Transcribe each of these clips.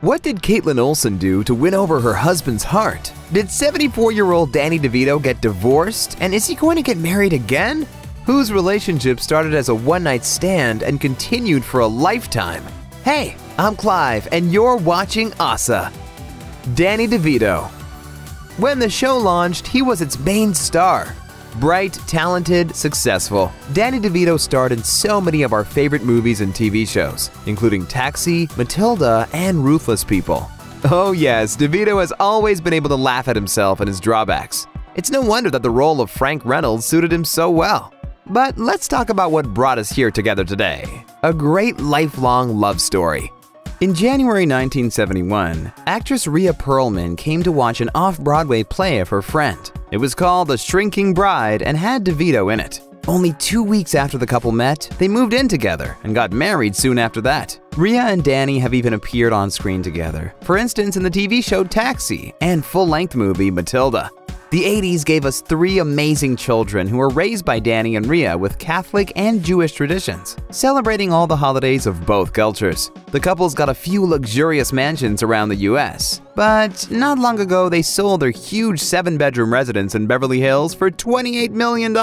What did Kaitlin Olson do to win over her husband's heart? Did 74-year-old Danny DeVito get divorced, and is he going to get married again? Whose relationship started as a one-night stand and continued for a lifetime? Hey, I'm Clive, and you're watching OSSA. Danny DeVito. When the show launched, he was its main star. Bright, talented, successful, Danny DeVito starred in so many of our favorite movies and TV shows, including Taxi, Matilda, and Ruthless People. Oh yes, DeVito has always been able to laugh at himself and his drawbacks. It's no wonder that the role of Frank Reynolds suited him so well. But let's talk about what brought us here together today. A great lifelong love story. In January 1971, actress Rhea Perlman came to watch an off-Broadway play of her friend. It was called The Shrinking Bride and had DeVito in it. Only two weeks after the couple met, they moved in together and got married soon after that. Rhea and Danny have even appeared on screen together, for instance in the TV show Taxi and full-length movie Matilda. The 80s gave us three amazing children who were raised by Danny and Rhea with Catholic and Jewish traditions, celebrating all the holidays of both cultures. The couple's got a few luxurious mansions around the US, but not long ago they sold their huge seven-bedroom residence in Beverly Hills for $28 million.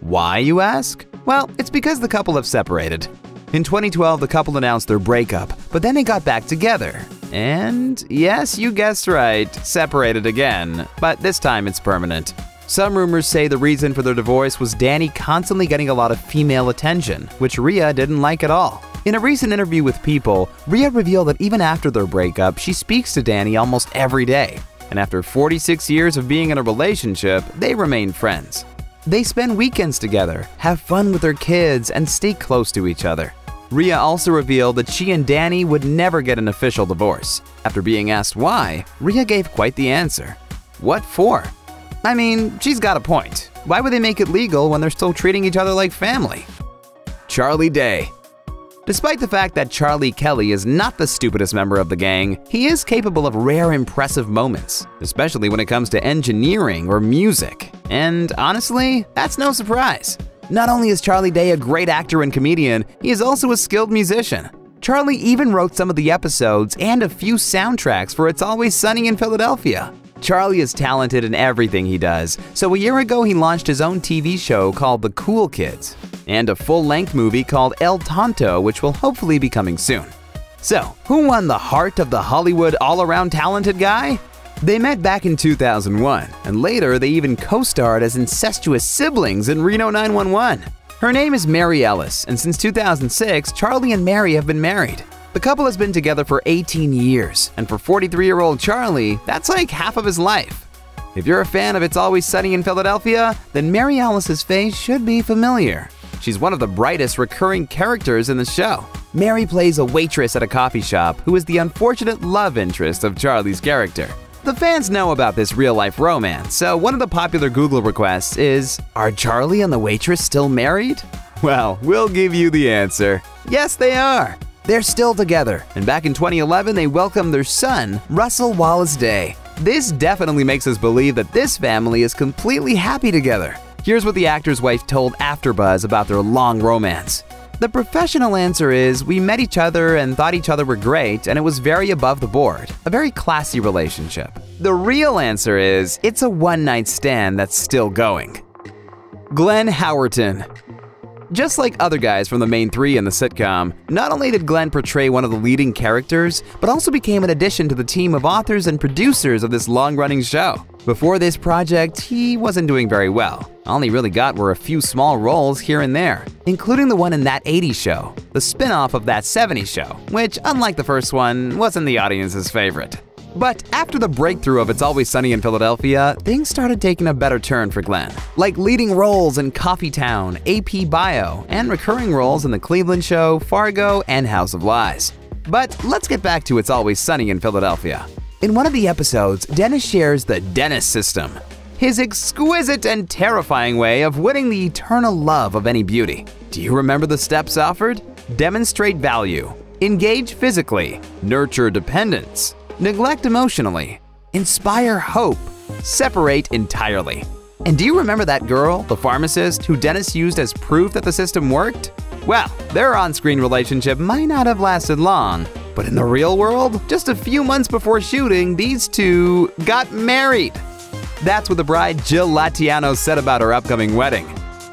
Why, you ask? Well, it's because the couple have separated. In 2012, the couple announced their breakup, but then they got back together. And yes, you guessed right, separated again, but this time it's permanent. Some rumors say the reason for their divorce was Danny constantly getting a lot of female attention, which Rhea didn't like at all. In a recent interview with People, Rhea revealed that even after their breakup, she speaks to Danny almost every day. And after 46 years of being in a relationship, they remain friends. They spend weekends together, have fun with their kids, and stay close to each other. Rhea also revealed that she and Danny would never get an official divorce. After being asked why, Rhea gave quite the answer. What for? I mean, she's got a point. Why would they make it legal when they're still treating each other like family? Charlie Day Despite the fact that Charlie Kelly is not the stupidest member of the gang, he is capable of rare impressive moments, especially when it comes to engineering or music. And honestly, that's no surprise. Not only is Charlie Day a great actor and comedian, he is also a skilled musician. Charlie even wrote some of the episodes and a few soundtracks for It's Always Sunny in Philadelphia. Charlie is talented in everything he does, so a year ago he launched his own TV show called The Cool Kids, and a full-length movie called El Tonto which will hopefully be coming soon. So, who won the heart of the Hollywood all-around talented guy? They met back in 2001, and later they even co-starred as incestuous siblings in Reno 911. Her name is Mary Ellis, and since 2006, Charlie and Mary have been married. The couple has been together for 18 years, and for 43-year-old Charlie, that's like half of his life. If you're a fan of It's Always Sunny in Philadelphia, then Mary Ellis's face should be familiar. She's one of the brightest recurring characters in the show. Mary plays a waitress at a coffee shop who is the unfortunate love interest of Charlie's character. The fans know about this real-life romance, so one of the popular Google requests is, Are Charlie and the waitress still married? Well, we'll give you the answer. Yes, they are. They're still together, and back in 2011 they welcomed their son, Russell Wallace Day. This definitely makes us believe that this family is completely happy together. Here's what the actor's wife told AfterBuzz about their long romance. The professional answer is we met each other and thought each other were great, and it was very above the board. A very classy relationship. The real answer is it's a one night stand that's still going. Glenn Howerton. Just like other guys from the main three in the sitcom, not only did Glenn portray one of the leading characters, but also became an addition to the team of authors and producers of this long-running show. Before this project, he wasn't doing very well. All he really got were a few small roles here and there, including the one in That 80s Show, the spin-off of That 70s Show, which, unlike the first one, wasn't the audience's favorite. But after the breakthrough of It's Always Sunny in Philadelphia, things started taking a better turn for Glenn. Like leading roles in Coffee Town, AP Bio, and recurring roles in The Cleveland Show, Fargo, and House of Lies. But let's get back to It's Always Sunny in Philadelphia. In one of the episodes, Dennis shares the Dennis system, his exquisite and terrifying way of winning the eternal love of any beauty. Do you remember the steps offered? Demonstrate value, engage physically, nurture dependence, neglect emotionally, inspire hope, separate entirely. And do you remember that girl, the pharmacist, who Dennis used as proof that the system worked? Well, their on-screen relationship might not have lasted long, But in the real world, just a few months before shooting, these two got married. That's what the bride Jill Latiano said about her upcoming wedding.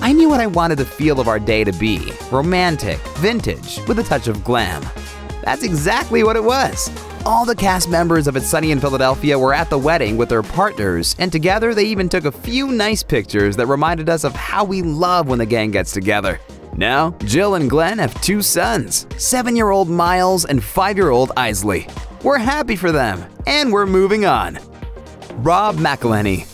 I knew what I wanted the feel of our day to be romantic, vintage, with a touch of glam. That's exactly what it was. All the cast members of It's Sunny in Philadelphia were at the wedding with their partners, and together they even took a few nice pictures that reminded us of how we love when the gang gets together. Now, Jill and Glenn have two sons seven year old Miles and five year old Isley. We're happy for them, and we're moving on. Rob McElhenney.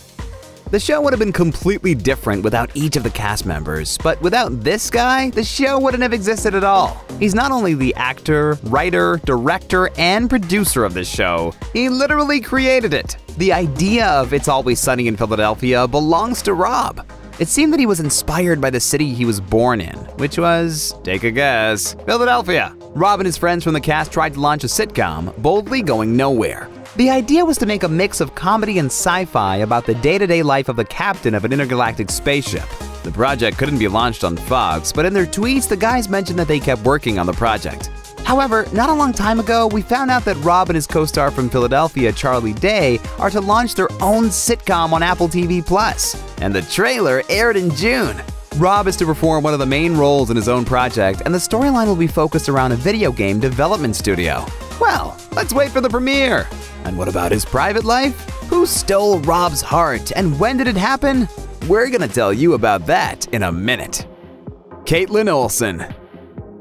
The show would have been completely different without each of the cast members, but without this guy, the show wouldn't have existed at all. He's not only the actor, writer, director, and producer of this show, he literally created it. The idea of It's Always Sunny in Philadelphia belongs to Rob. It seemed that he was inspired by the city he was born in, which was, take a guess, Philadelphia. Rob and his friends from the cast tried to launch a sitcom, boldly going nowhere. The idea was to make a mix of comedy and sci fi about the day to day life of the captain of an intergalactic spaceship. The project couldn't be launched on Fox, but in their tweets, the guys mentioned that they kept working on the project. However, not a long time ago, we found out that Rob and his co star from Philadelphia, Charlie Day, are to launch their own sitcom on Apple TV Plus, and the trailer aired in June. Rob is to perform one of the main roles in his own project, and the storyline will be focused around a video game development studio. Well, let's wait for the premiere. And what about his private life? Who stole Rob's heart and when did it happen? We're gonna tell you about that in a minute. Kaitlin Olson.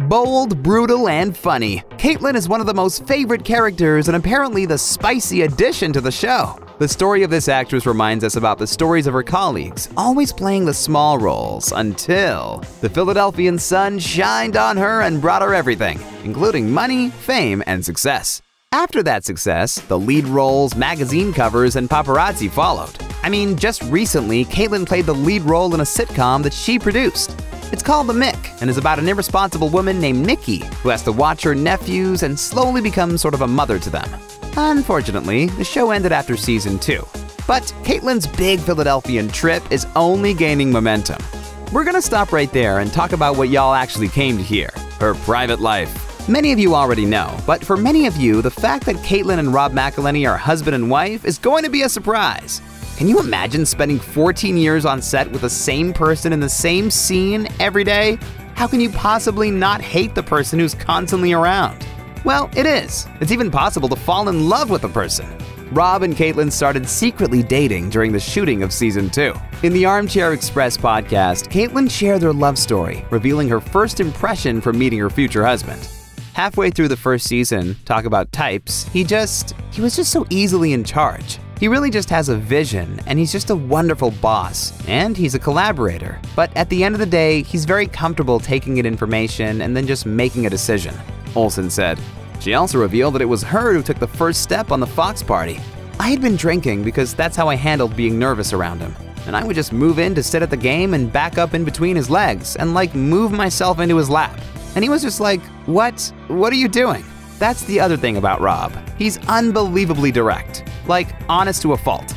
Bold, brutal, and funny, Kaitlin is one of the most favorite characters and apparently the spicy addition to the show. The story of this actress reminds us about the stories of her colleagues, always playing the small roles until the Philadelphian sun shined on her and brought her everything, including money, fame, and success. After that success, the lead roles, magazine covers, and paparazzi followed. I mean, just recently, Kaitlin played the lead role in a sitcom that she produced. It's called The Mick and is about an irresponsible woman named Mickey who has to watch her nephews and slowly becomes sort of a mother to them. Unfortunately, the show ended after season 2. But Kaitlin's big Philadelphian trip is only gaining momentum. We're gonna stop right there and talk about what y'all actually came to hear her private life. Many of you already know, but for many of you, the fact that Kaitlin and Rob McElhenney are husband and wife is going to be a surprise. Can you imagine spending 14 years on set with the same person in the same scene every day? How can you possibly not hate the person who's constantly around? Well, it is. It's even possible to fall in love with a person. Rob and Kaitlin started secretly dating during the shooting of season 2. In the Armchair Expert podcast, Kaitlin shared their love story, revealing her first impression from meeting her future husband. Halfway through the first season, talk about types, he just, he was just so easily in charge. He really just has a vision, and he's just a wonderful boss, and he's a collaborator. But at the end of the day, he's very comfortable taking in information and then just making a decision, Olson said. She also revealed that it was her who took the first step on the Fox party. I had been drinking because that's how I handled being nervous around him. And I would just move in to sit at the game and back up in between his legs and like move myself into his lap. And he was just like, What? What are you doing? That's the other thing about Rob. He's unbelievably direct, like honest to a fault.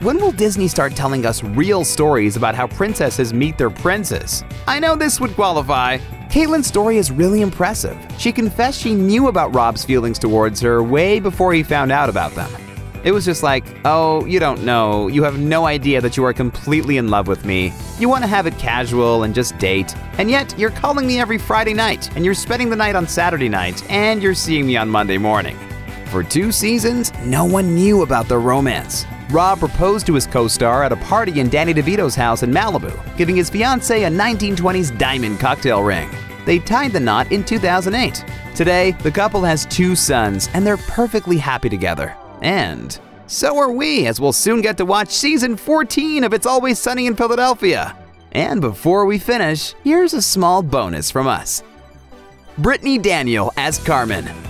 When will Disney start telling us real stories about how princesses meet their princes? I know this would qualify. Kaitlin's story is really impressive. She confessed she knew about Rob's feelings towards her way before he found out about them. It was just like, oh, you don't know. You have no idea that you are completely in love with me. You want to have it casual and just date. And yet, you're calling me every Friday night, and you're spending the night on Saturday night, and you're seeing me on Monday morning. For two seasons, no one knew about their romance. Rob proposed to his co star at a party in Danny DeVito's house in Malibu, giving his fiancee a 1920s diamond cocktail ring. They tied the knot in 2008. Today, the couple has two sons, and they're perfectly happy together. And so are we, as we'll soon get to watch season 14 of It's Always Sunny in Philadelphia. And before we finish, here's a small bonus from us Brittany Daniel as Carmen.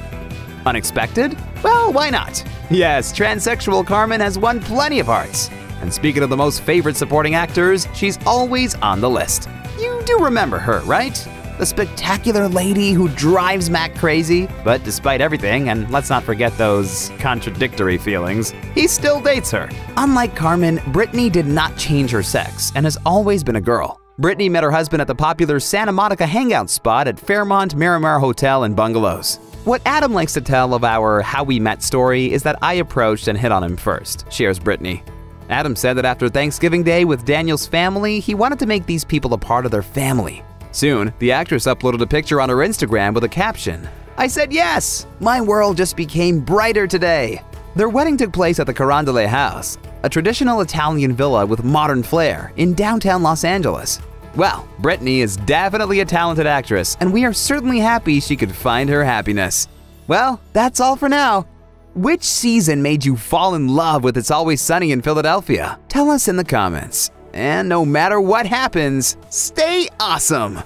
Unexpected? Well, why not? Yes, transsexual Carmen has won plenty of hearts. And speaking of the most favorite supporting actors, she's always on the list. You do remember her, right? the spectacular lady who drives Mac crazy. But despite everything, and let's not forget those contradictory feelings, he still dates her. Unlike Carmen, Brittany did not change her sex and has always been a girl. Brittany met her husband at the popular Santa Monica hangout spot at Fairmont Miramar Hotel and Bungalows. What Adam likes to tell of our how we met story is that I approached and hit on him first, shares Brittany. Adam said that after Thanksgiving Day with Daniel's family, he wanted to make these people a part of their family. Soon, the actress uploaded a picture on her Instagram with a caption I said yes! My world just became brighter today. Their wedding took place at the Carondelet House, a traditional Italian villa with modern flair in downtown Los Angeles. Well, Brittany is definitely a talented actress, and we are certainly happy she could find her happiness. Well, that's all for now. Which season made you fall in love with It's Always Sunny in Philadelphia? Tell us in the comments. And no matter what happens, stay awesome!